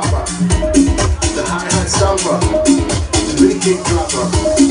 Carver, the hi-hat samba, the mini kick dropper.